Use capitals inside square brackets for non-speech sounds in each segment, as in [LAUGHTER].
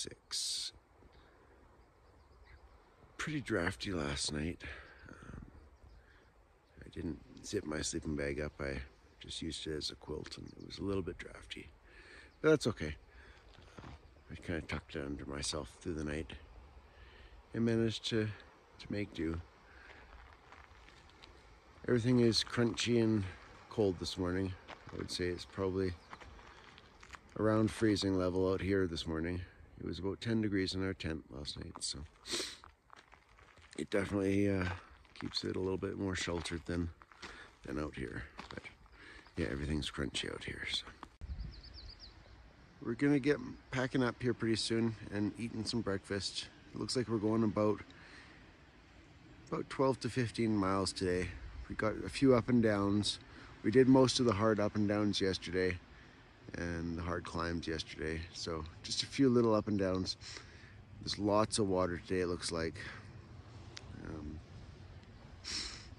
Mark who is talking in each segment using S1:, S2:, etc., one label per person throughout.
S1: 26. Pretty drafty last night. Um, I didn't zip my sleeping bag up. I just used it as a quilt and it was a little bit drafty. But that's okay. Um, I kind of tucked it under myself through the night and managed to, to make do. Everything is crunchy and cold this morning. I would say it's probably around freezing level out here this morning. It was about 10 degrees in our tent last night, so it definitely uh, keeps it a little bit more sheltered than than out here. But yeah, everything's crunchy out here. So we're gonna get packing up here pretty soon and eating some breakfast. It looks like we're going about about 12 to 15 miles today. We got a few up and downs. We did most of the hard up and downs yesterday and the hard climbs yesterday. So just a few little up and downs. There's lots of water today, it looks like. Um,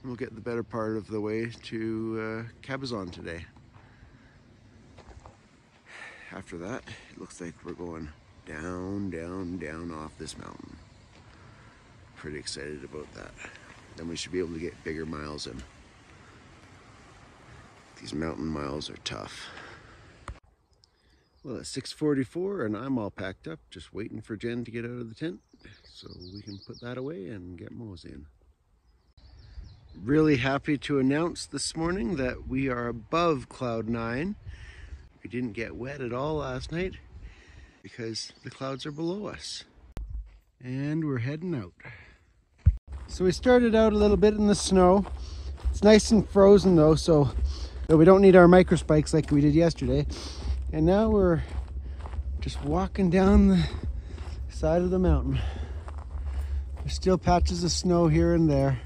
S1: we'll get the better part of the way to uh, Cabazon today. After that, it looks like we're going down, down, down off this mountain. Pretty excited about that. Then we should be able to get bigger miles in. These mountain miles are tough. Well, it's 6.44 and I'm all packed up, just waiting for Jen to get out of the tent so we can put that away and get Mose in. Really happy to announce this morning that we are above cloud nine. We didn't get wet at all last night because the clouds are below us. And we're heading out. So we started out a little bit in the snow. It's nice and frozen though, so we don't need our micro spikes like we did yesterday. And now we're just walking down the side of the mountain. There's still patches of snow here and there.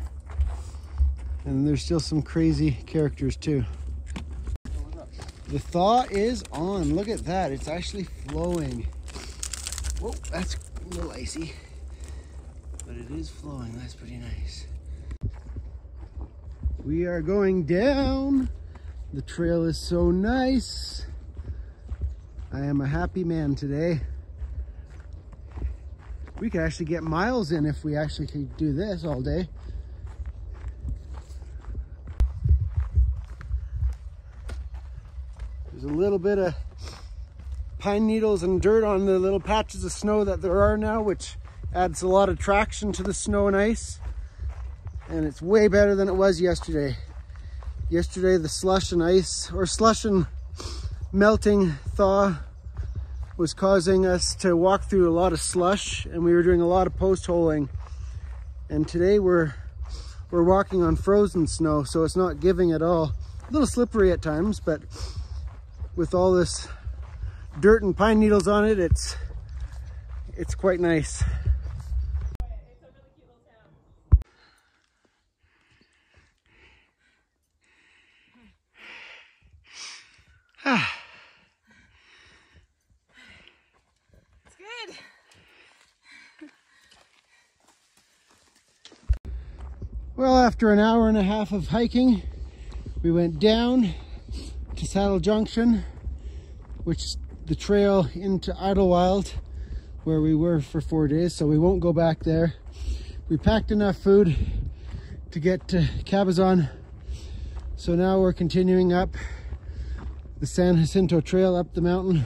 S1: And there's still some crazy characters too. The thaw is on. Look at that. It's actually flowing. Whoa, that's a little icy but it is flowing. That's pretty nice. We are going down. The trail is so nice. I am a happy man today. We could actually get miles in if we actually could do this all day. There's a little bit of pine needles and dirt on the little patches of snow that there are now, which adds a lot of traction to the snow and ice and it's way better than it was yesterday yesterday the slush and ice or slush and melting thaw was causing us to walk through a lot of slush and we were doing a lot of post holing. And today we're we're walking on frozen snow so it's not giving at all. A little slippery at times but with all this dirt and pine needles on it it's it's quite nice Well, after an hour and a half of hiking, we went down to Saddle Junction, which is the trail into Idyllwild, where we were for four days, so we won't go back there. We packed enough food to get to Cabazon, so now we're continuing up the San Jacinto Trail up the mountain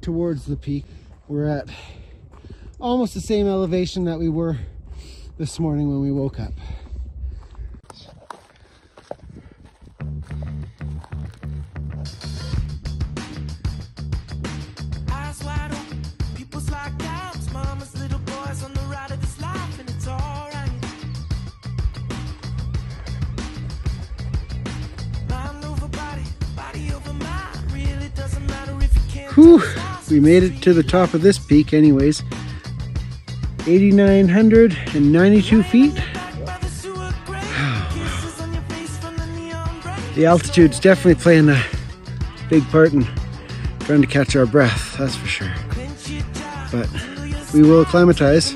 S1: towards the peak. We're at almost the same elevation that we were this morning when we woke up. Whew, we made it to the top of this peak anyways. 8,992 feet. [SIGHS] the altitude's definitely playing a big part in trying to catch our breath, that's for sure. But we will acclimatize.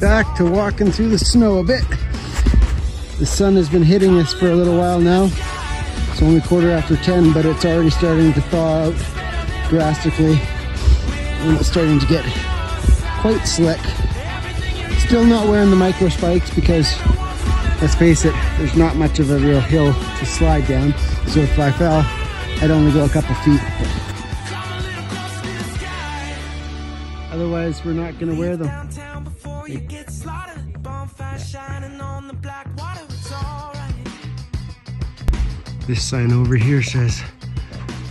S1: Back to walking through the snow a bit. The sun has been hitting us for a little while now. It's only quarter after 10, but it's already starting to thaw out drastically. And it's starting to get quite slick. Still not wearing the micro spikes because, let's face it, there's not much of a real hill to slide down. So if I fell, I'd only go a couple feet. Otherwise, we're not to wear them. This sign over here says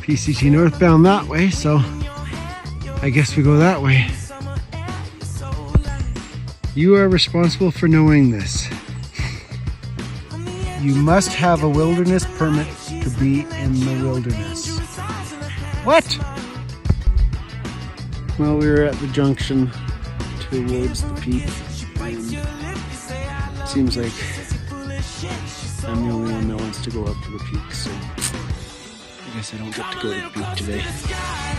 S1: PCT northbound that way, so I guess we go that way. You are responsible for knowing this. You must have a wilderness permit to be in the wilderness. What? Well, we were at the junction towards the peak, and seems like I'm the only one that wants to go up to the peak, so I guess I don't get to go to the peak today.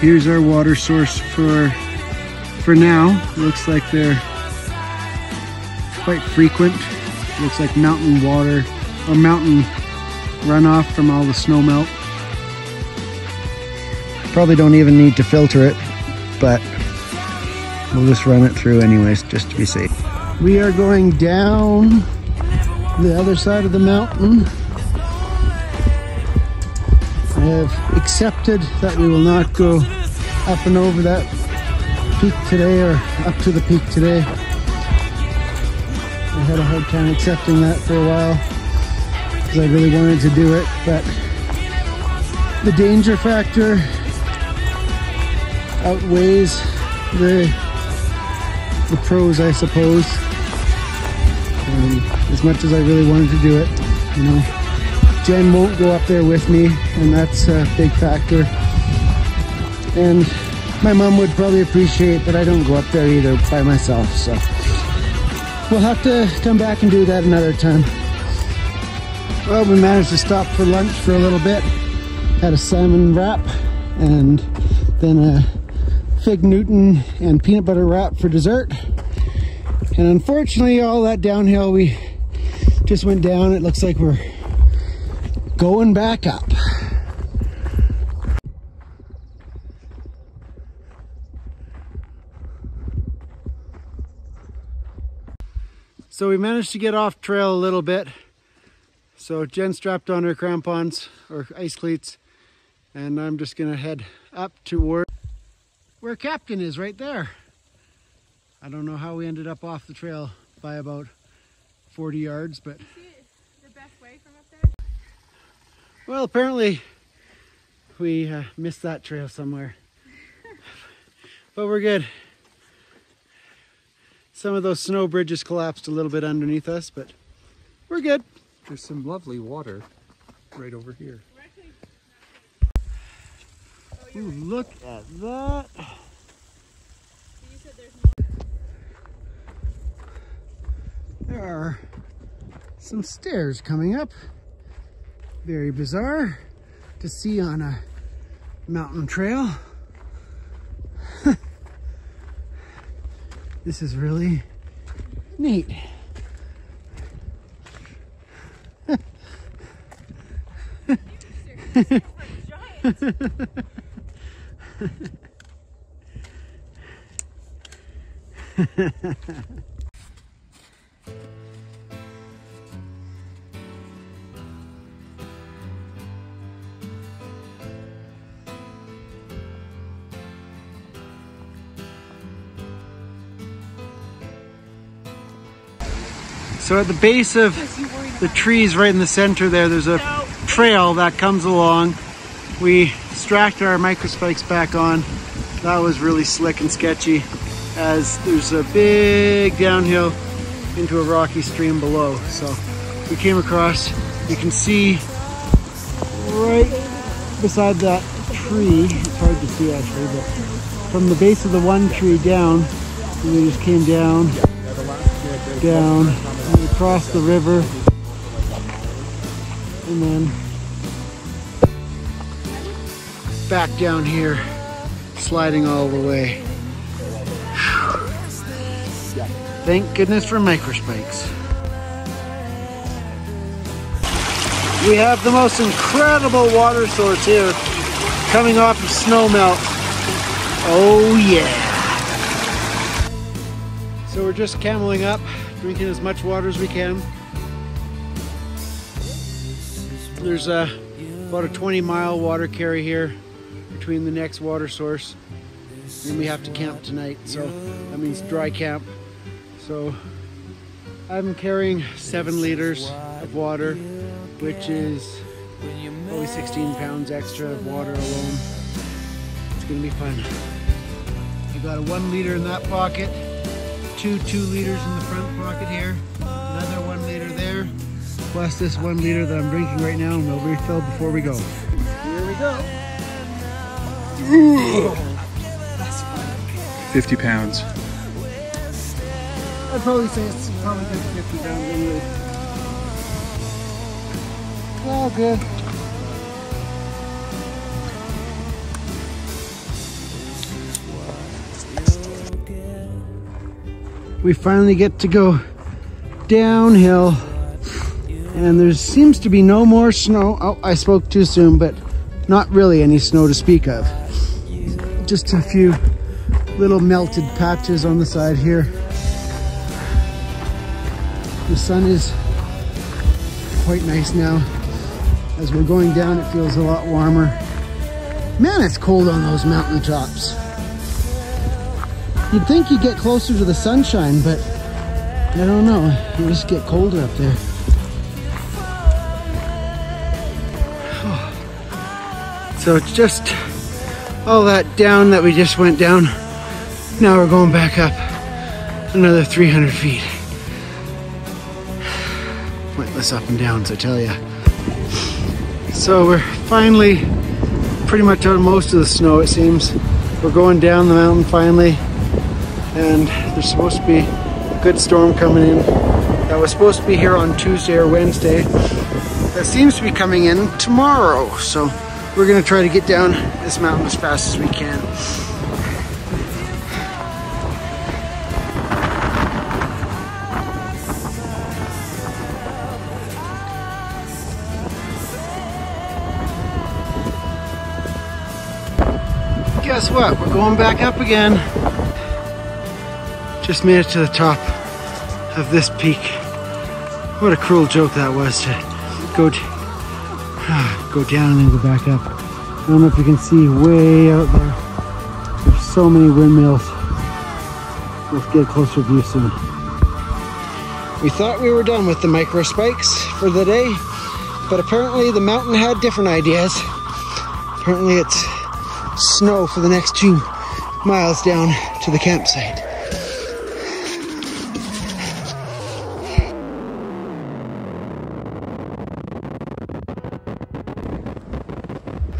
S1: Here's our water source for for now. Looks like they're quite frequent. Looks like mountain water or mountain runoff from all the snow melt. Probably don't even need to filter it, but we'll just run it through anyways, just to be safe. We are going down the other side of the mountain. Have accepted that we will not go up and over that peak today or up to the peak today. I had a hard time accepting that for a while because I really wanted to do it, but the danger factor outweighs the the pros, I suppose. Um, as much as I really wanted to do it, you know, Jen won't go up there with me, and that's a big factor. And my mom would probably appreciate that I don't go up there either by myself, so we'll have to come back and do that another time. Well, we managed to stop for lunch for a little bit. Had a salmon wrap and then a fig Newton and peanut butter wrap for dessert. And unfortunately, all that downhill we just went down. It looks like we're going back up. So we managed to get off trail a little bit. So Jen strapped on her crampons or ice cleats and I'm just gonna head up toward where Captain is right there. I don't know how we ended up off the trail by about 40 yards, but
S2: the best way from up there?
S1: Well, apparently we uh, missed that trail somewhere. but we're good. Some of those snow bridges collapsed a little bit underneath us, but we're good.
S3: There's some lovely water right over here.
S1: Ooh, look at that.
S2: You said there's more.
S1: There are some stairs coming up. Very bizarre to see on a mountain trail. [LAUGHS] this is really neat. [LAUGHS] So at the base of the trees right in the center there, there's a trail that comes along. We strapped our microspikes back on. That was really slick and sketchy as there's a big downhill into a rocky stream below. So we came across, you can see right beside that tree, it's hard to see actually, but from the base of the one tree down, we just came down, down, we crossed the river, and then back down here, sliding all the way. Thank goodness for microspikes. We have the most incredible water source here coming off of snow melt. Oh yeah. So we're just cameling up, drinking as much water as we can. There's a, about a 20 mile water carry here between the next water source. And we have to camp tonight, so that means dry camp. So I'm carrying seven liters of water, which is only 16 pounds extra of water alone. It's gonna be fun. I got a one liter in that pocket, two two liters in the front pocket here, another one liter there, plus this one liter that I'm drinking right now, and we'll refill before we go. Here we go.
S3: 50 pounds.
S1: I'd probably say it's probably good 50 pounds anyway. All good. We finally get to go downhill and there seems to be no more snow. Oh, I spoke too soon, but not really any snow to speak of. Just a few little melted patches on the side here. The sun is quite nice now. As we're going down, it feels a lot warmer. Man, it's cold on those mountain tops. You'd think you'd get closer to the sunshine, but I don't know. You just get colder up there. [SIGHS] So it's just all that down that we just went down. Now we're going back up another 300 feet. [SIGHS] Pointless up and downs, I tell ya. So we're finally pretty much out of most of the snow, it seems. We're going down the mountain finally, and there's supposed to be a good storm coming in. That was supposed to be here on Tuesday or Wednesday. That seems to be coming in tomorrow, so we're gonna try to get down this mountain as fast as we can. Guess what? We're going back up again. Just made it to the top of this peak. What a cruel joke that was to go ah, go down and then go back up. I don't know if you can see way out there. There's so many windmills. Let's get a closer view soon. We thought we were done with the micro spikes for the day, but apparently the mountain had different ideas. Apparently it's snow for the next two miles down to the campsite.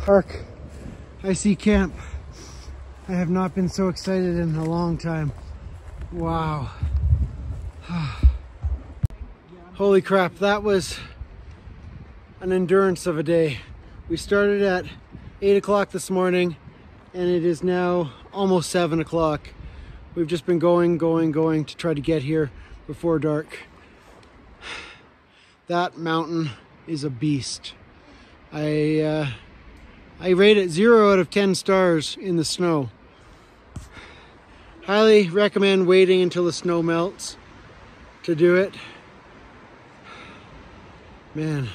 S1: Park, I see camp. I have not been so excited in a long time. Wow. [SIGHS] Holy crap, that was an endurance of a day. We started at 8 o'clock this morning and it is now almost 7 o'clock. We've just been going, going, going to try to get here before dark. [SIGHS] That mountain is a beast. I uh, I rate it 0 out of 10 stars in the snow. Highly recommend waiting until the snow melts to do it. Man,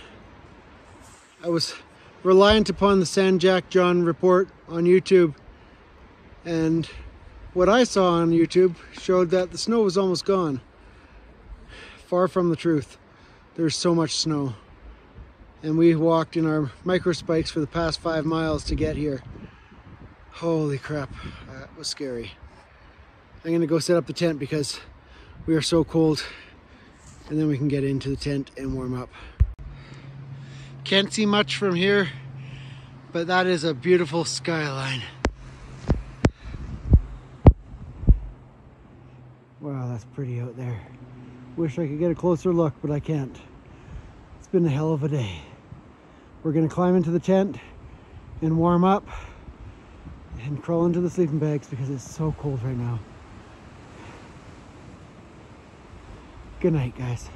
S1: I was reliant upon the San Jacinto report on YouTube and what I saw on YouTube showed that the snow was almost gone. Far from the truth. There's so much snow and we walked in our micro spikes for the past five miles to get here. Holy crap, that was scary. I'm gonna go set up the tent because we are so cold and then we can get into the tent and warm up. Can't see much from here, but that is a beautiful skyline. Wow, that's pretty out there. Wish I could get a closer look, but I can't. It's been a hell of a day. We're gonna climb into the tent and warm up and crawl into the sleeping bags because it's so cold right now. Good night, guys.